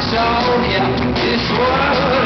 told you this world